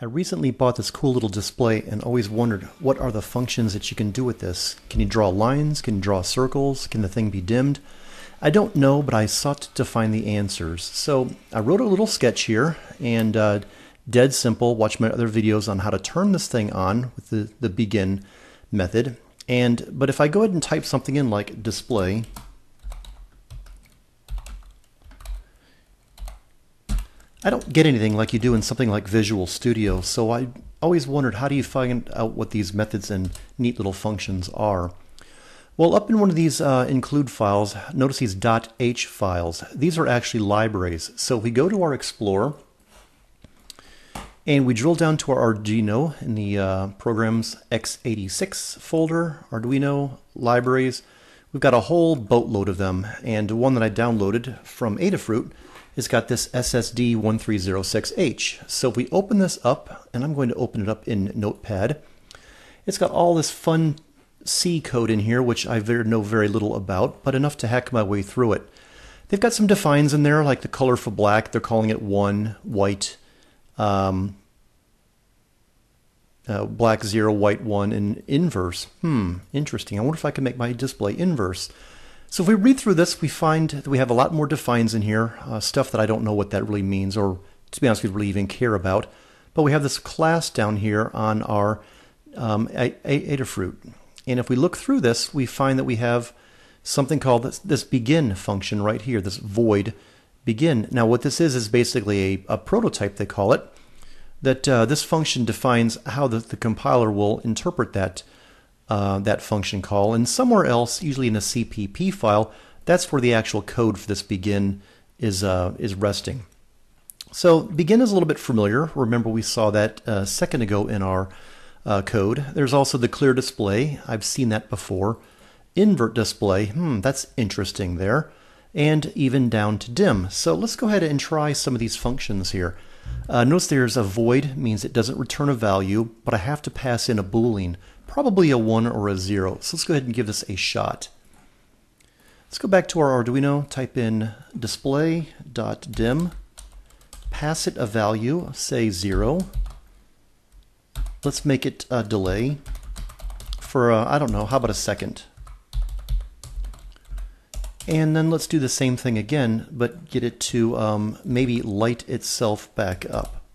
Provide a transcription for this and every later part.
I recently bought this cool little display and always wondered what are the functions that you can do with this. Can you draw lines? Can you draw circles? Can the thing be dimmed? I don't know, but I sought to find the answers. So I wrote a little sketch here and uh, dead simple. Watch my other videos on how to turn this thing on with the, the begin method. And But if I go ahead and type something in like display, I don't get anything like you do in something like Visual Studio, so I always wondered how do you find out what these methods and neat little functions are. Well, up in one of these uh, include files, notice these .h files. These are actually libraries. So we go to our Explorer and we drill down to our Arduino in the uh, programs x86 folder, Arduino libraries, we've got a whole boatload of them. And one that I downloaded from Adafruit it's got this SSD 1306H. So if we open this up, and I'm going to open it up in Notepad, it's got all this fun C code in here, which I know very little about, but enough to hack my way through it. They've got some defines in there, like the color for black, they're calling it 1, white, um, uh, black 0, white 1, and inverse. Hmm, interesting. I wonder if I can make my display inverse. So if we read through this, we find that we have a lot more defines in here, uh, stuff that I don't know what that really means, or to be honest, we really even care about. But we have this class down here on our um, Adafruit. And if we look through this, we find that we have something called this, this begin function right here, this void begin. Now what this is is basically a, a prototype, they call it, that uh, this function defines how the, the compiler will interpret that uh, that function call. And somewhere else, usually in a CPP file, that's where the actual code for this begin is, uh, is resting. So begin is a little bit familiar. Remember we saw that a second ago in our uh, code. There's also the clear display. I've seen that before. Invert display, hmm, that's interesting there. And even down to dim. So let's go ahead and try some of these functions here. Uh, notice there's a void, means it doesn't return a value, but I have to pass in a boolean probably a 1 or a 0. So let's go ahead and give this a shot. Let's go back to our Arduino, type in display.dim, pass it a value, say 0. Let's make it a delay for, uh, I don't know, how about a second? And then let's do the same thing again, but get it to um, maybe light itself back up.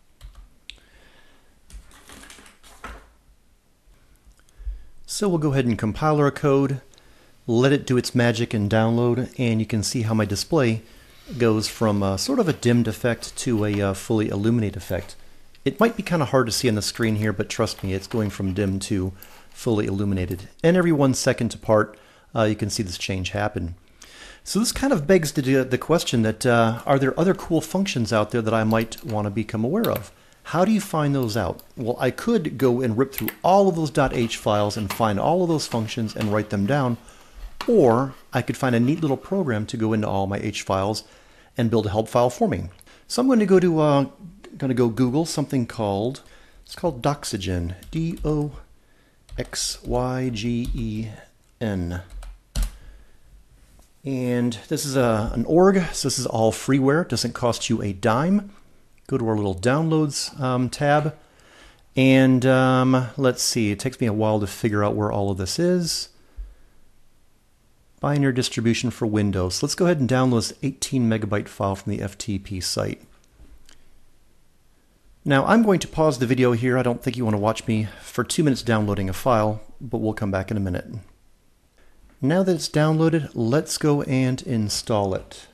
So we'll go ahead and compile our code, let it do its magic and download, and you can see how my display goes from a, sort of a dimmed effect to a uh, fully illuminate effect. It might be kind of hard to see on the screen here, but trust me, it's going from dim to fully illuminated. And every one second apart, uh, you can see this change happen. So this kind of begs the, the question that uh, are there other cool functions out there that I might want to become aware of? How do you find those out? Well, I could go and rip through all of those .h files and find all of those functions and write them down, or I could find a neat little program to go into all my h files and build a help file for me. So I'm going to go to uh, going to go Google something called it's called Doxygen, D O X Y G E N. And this is a, an org, so this is all freeware, it doesn't cost you a dime go to our little downloads um, tab. And um, let's see, it takes me a while to figure out where all of this is. Binary distribution for Windows. Let's go ahead and download this 18 megabyte file from the FTP site. Now I'm going to pause the video here. I don't think you want to watch me for two minutes downloading a file, but we'll come back in a minute. Now that it's downloaded, let's go and install it.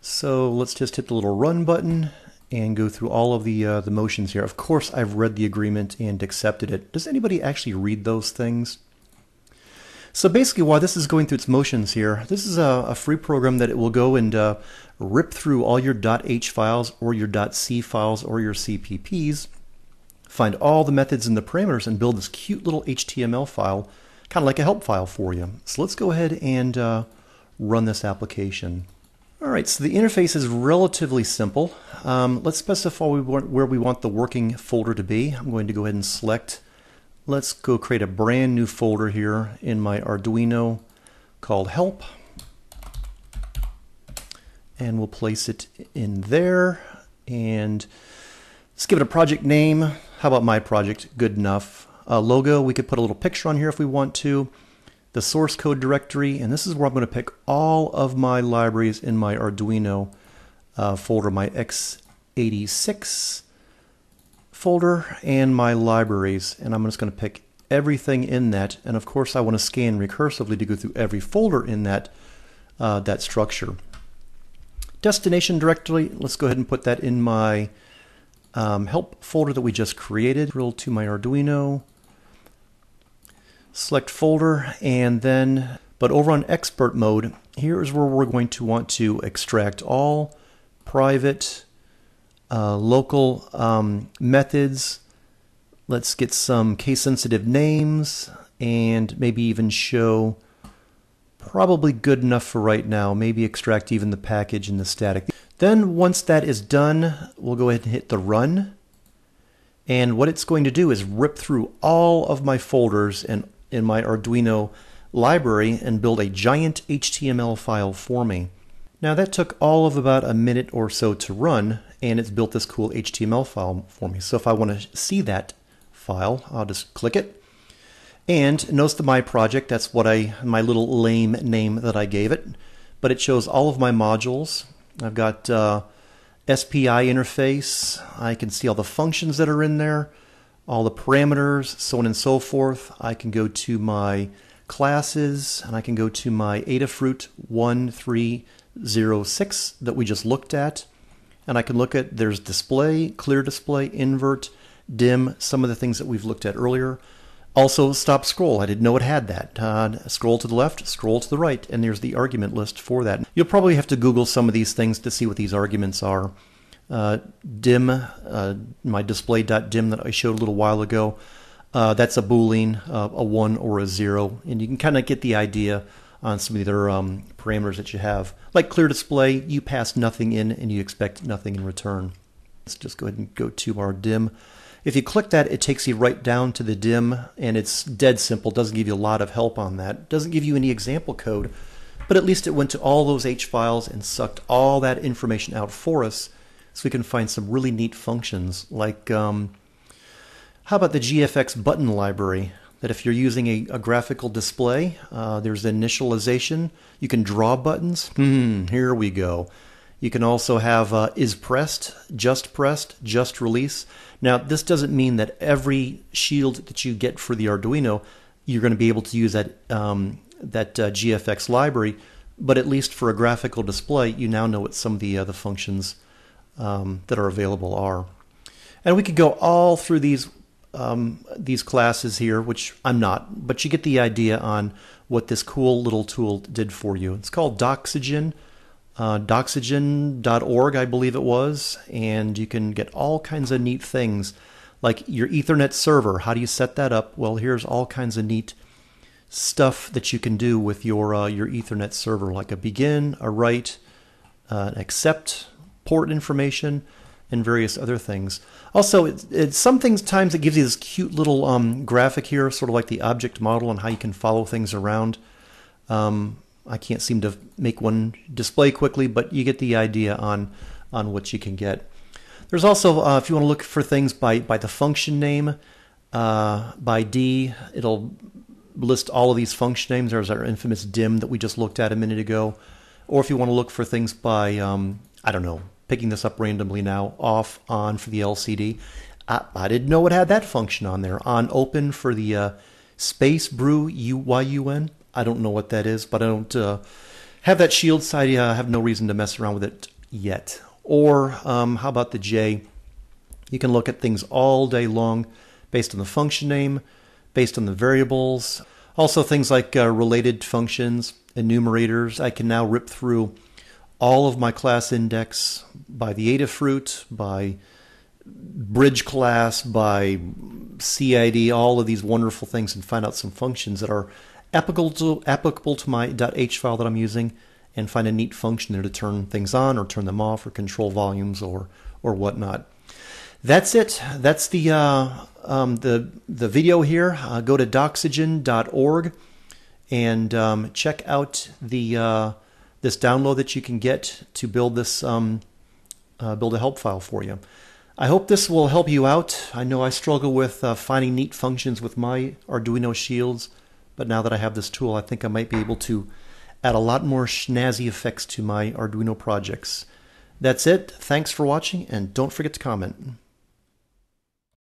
So let's just hit the little run button and go through all of the uh, the motions here. Of course, I've read the agreement and accepted it. Does anybody actually read those things? So basically, while this is going through its motions here, this is a, a free program that it will go and uh, rip through all your .h files or your .c files or your CPPs, find all the methods and the parameters, and build this cute little HTML file, kind of like a help file for you. So let's go ahead and uh, run this application. All right, so the interface is relatively simple. Um, let's specify where we want the working folder to be. I'm going to go ahead and select. Let's go create a brand new folder here in my Arduino called help. And we'll place it in there. And let's give it a project name. How about my project? Good enough. Uh, logo, we could put a little picture on here if we want to. The source code directory, and this is where I'm going to pick all of my libraries in my Arduino uh, folder, my x86 folder, and my libraries. And I'm just going to pick everything in that. And of course, I want to scan recursively to go through every folder in that, uh, that structure. Destination directory, let's go ahead and put that in my um, help folder that we just created. Drill to my Arduino. Select folder, and then, but over on expert mode, here is where we're going to want to extract all private uh, local um, methods Let's get some case sensitive names and maybe even show probably good enough for right now. Maybe extract even the package and the static. Then once that is done, we'll go ahead and hit the run. And what it's going to do is rip through all of my folders in, in my Arduino library and build a giant HTML file for me. Now that took all of about a minute or so to run, and it's built this cool HTML file for me. So if I want to see that file. I'll just click it. And notice the My Project, that's what I my little lame name that I gave it. But it shows all of my modules. I've got uh, SPI interface. I can see all the functions that are in there, all the parameters, so on and so forth. I can go to my classes, and I can go to my Adafruit 1306 that we just looked at. And I can look at, there's display, clear display, invert, dim, some of the things that we've looked at earlier. Also, stop scroll. I didn't know it had that. Uh, scroll to the left, scroll to the right, and there's the argument list for that. You'll probably have to Google some of these things to see what these arguments are. Uh, dim, uh, my display.dim that I showed a little while ago, uh, that's a Boolean, uh, a 1 or a 0, and you can kind of get the idea on some of the other um, parameters that you have. Like clear display, you pass nothing in and you expect nothing in return. Let's just go ahead and go to our dim. If you click that, it takes you right down to the dim, and it's dead simple. Doesn't give you a lot of help on that. Doesn't give you any example code, but at least it went to all those H files and sucked all that information out for us, so we can find some really neat functions. Like, um, how about the GFX button library? That if you're using a, a graphical display, uh, there's initialization. You can draw buttons. Hmm, here we go. You can also have uh, is pressed, just pressed, just release. Now, this doesn't mean that every shield that you get for the Arduino, you're going to be able to use that, um, that uh, GFX library, but at least for a graphical display, you now know what some of the other functions um, that are available are. And we could go all through these um, these classes here, which I'm not, but you get the idea on what this cool little tool did for you. It's called Doxygen uh, doxygen.org, I believe it was, and you can get all kinds of neat things like your Ethernet server. How do you set that up? Well, here's all kinds of neat stuff that you can do with your uh, your Ethernet server, like a begin, a write, uh, accept port information, and various other things. Also, it's, things times it gives you this cute little um, graphic here, sort of like the object model and how you can follow things around. Um, I can't seem to make one display quickly, but you get the idea on on what you can get. There's also, uh, if you want to look for things by by the function name, uh, by D, it'll list all of these function names. There's our infamous dim that we just looked at a minute ago. Or if you want to look for things by, um, I don't know, picking this up randomly now, off, on for the LCD. I, I didn't know it had that function on there. On, open for the uh, Spacebrew UYUN. I don't know what that is, but I don't uh, have that shield side. I have no reason to mess around with it yet. Or um, how about the J? You can look at things all day long based on the function name, based on the variables. Also, things like uh, related functions, enumerators. I can now rip through all of my class index by the Adafruit, by bridge class, by CID, all of these wonderful things, and find out some functions that are applicable to, applicable to my .h file that I'm using and find a neat function there to turn things on or turn them off or control volumes or or whatnot. That's it. That's the uh, um, the the video here. Uh, go to doxygen.org and um, check out the uh, this download that you can get to build this um, uh, build a help file for you. I hope this will help you out. I know I struggle with uh, finding neat functions with my Arduino shields, but now that I have this tool, I think I might be able to add a lot more snazzy effects to my Arduino projects. That's it. Thanks for watching, and don't forget to comment.